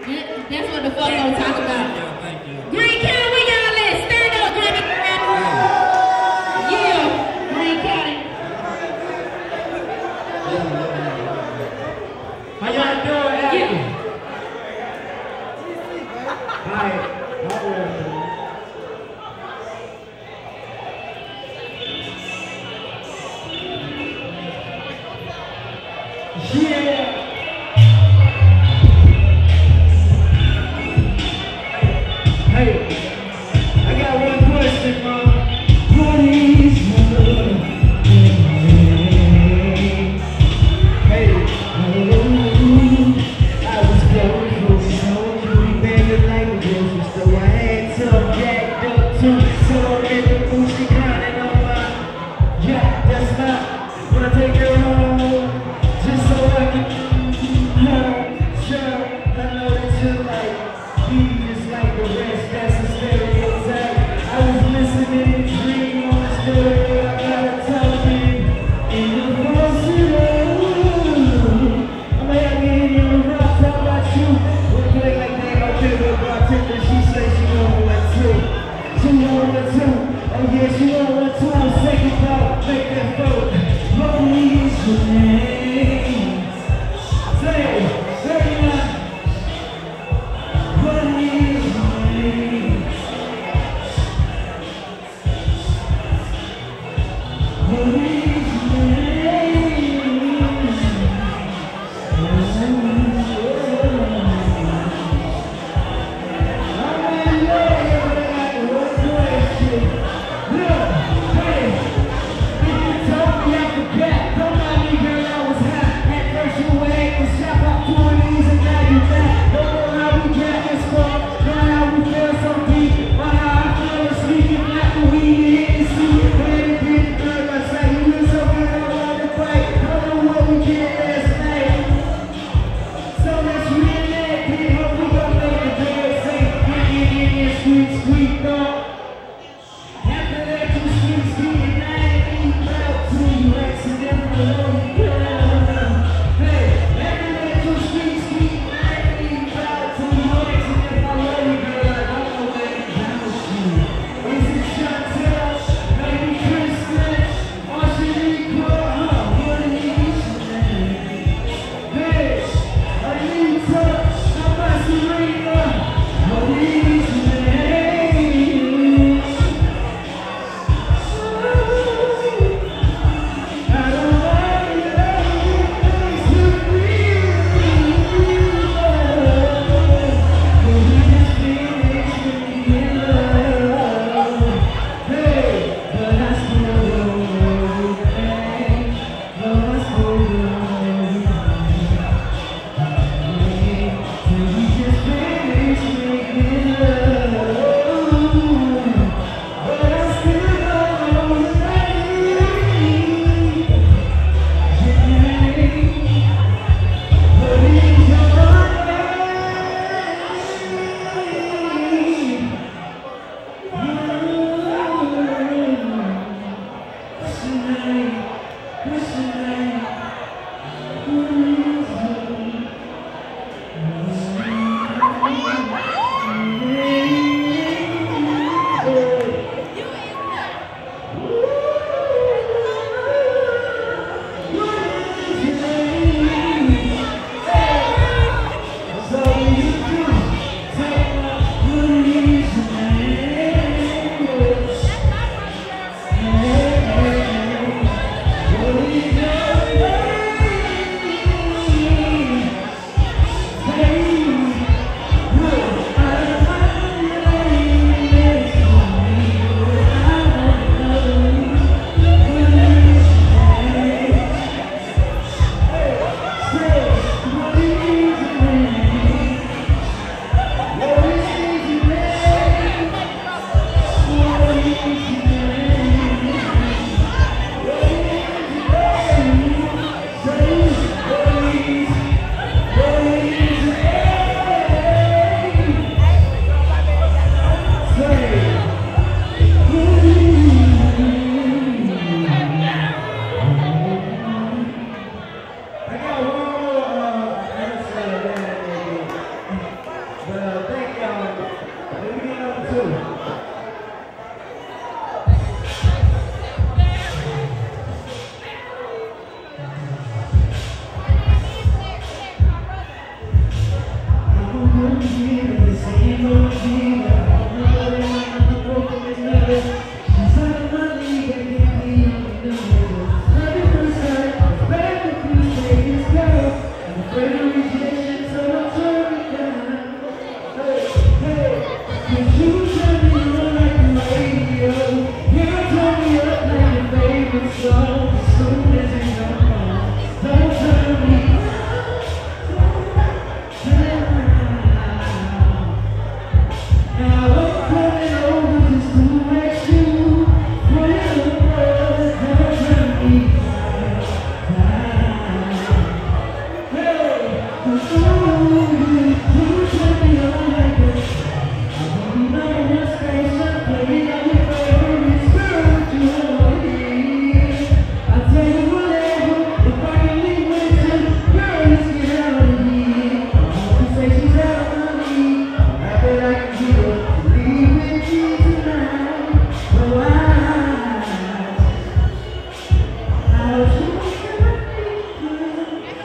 That's what the fuck I'm talking about. Thank you, thank you. Green Yes, you know what time, second thought, make that vote. Lonely is your name.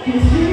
Continue.